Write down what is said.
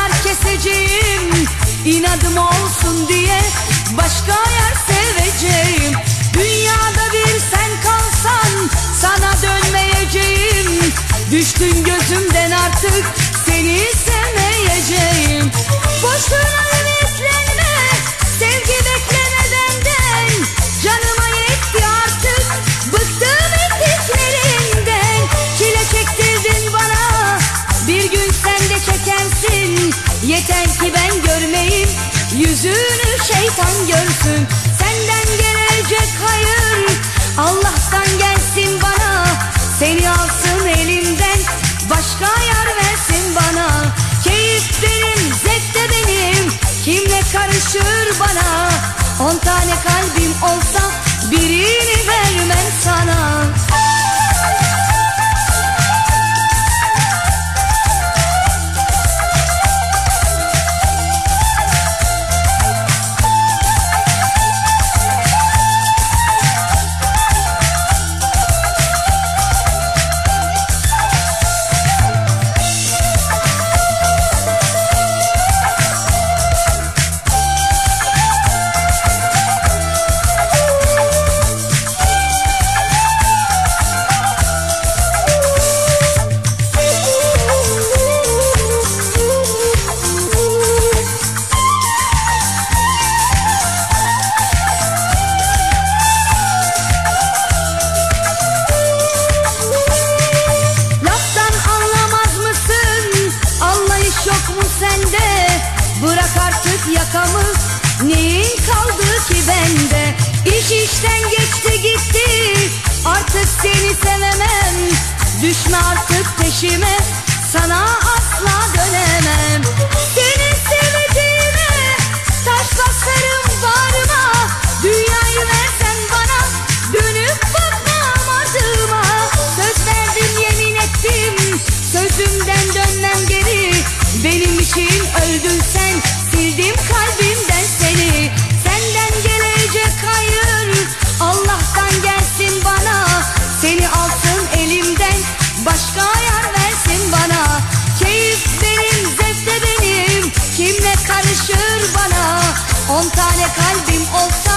yanar keseceğim İnadım olsun diye başka yer seveceğim. Dünyada bir sen kalsan sana dönmeyeceğim. Düştün gözümden artık seni sevmeyeceğim. Boşuna bilsin Yeter ki ben görmeyim Yüzünü şeytan görsün. Senden gelecek hayır. Allah'tan gelsin bana. Seni alsın elimden. Başka yar versin bana. Keyif benim, zevk de benim. Kimle karışır bana? On tane kalbim olsa Birini vermem sana. Tut yakamı On tane kalbim olsa